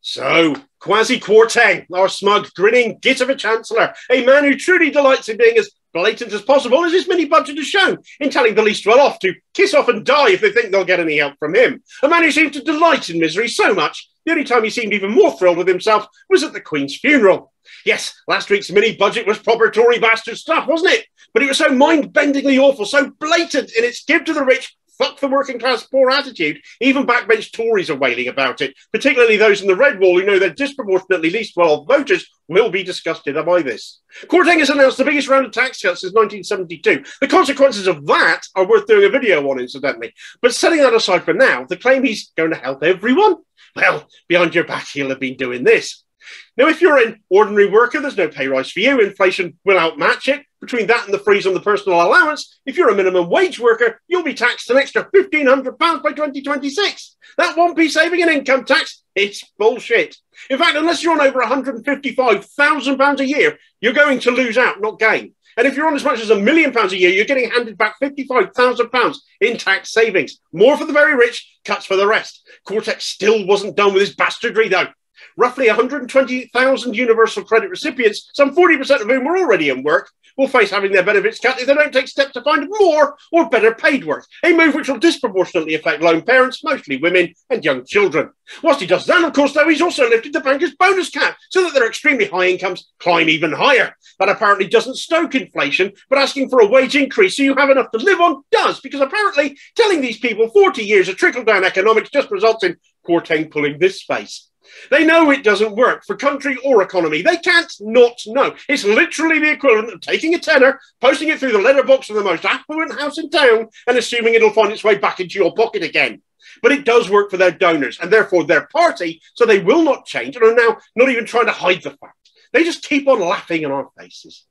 So, Kwasi Kwarteng, our smug, grinning git of a chancellor, a man who truly delights in being as blatant as possible, as his mini budget has shown, in telling the least well off to kiss off and die if they think they'll get any help from him. A man who seemed to delight in misery so much, the only time he seemed even more thrilled with himself was at the Queen's funeral. Yes, last week's mini budget was proper Tory bastard stuff, wasn't it? But it was so mind bendingly awful, so blatant in its give to the rich, fuck the working class poor attitude. Even backbench Tories are wailing about it, particularly those in the red wall who know they're disproportionately least well voters will be disgusted by this. Kwarteng has announced the biggest round of tax cuts since 1972. The consequences of that are worth doing a video on, incidentally. But setting that aside for now, the claim he's going to help everyone? Well, behind your back, he'll have been doing this. Now, if you're an ordinary worker, there's no pay rise for you. Inflation will outmatch it. Between that and the freeze on the personal allowance, if you're a minimum wage worker, you'll be taxed an extra £1,500 by 2026. That won't be saving in income tax. It's bullshit. In fact, unless you're on over £155,000 a year, you're going to lose out, not gain. And if you're on as much as a million pounds a year, you're getting handed back £55,000 in tax savings. More for the very rich, cuts for the rest. Cortex still wasn't done with his bastardry, though roughly 120,000 universal credit recipients, some 40% of whom are already in work, will face having their benefits cut if they don't take steps to find more or better paid work, a move which will disproportionately affect lone parents, mostly women and young children. Whilst he does that, of course, though, he's also lifted the banker's bonus cap so that their extremely high incomes climb even higher. That apparently doesn't stoke inflation, but asking for a wage increase so you have enough to live on does, because apparently telling these people 40 years of trickle down economics just results in poor Kwarteng pulling this face. They know it doesn't work for country or economy. They can't not know. It's literally the equivalent of taking a tenner, posting it through the letterbox of the most affluent house in town, and assuming it'll find its way back into your pocket again. But it does work for their donors and therefore their party, so they will not change and are now not even trying to hide the fact. They just keep on laughing in our faces.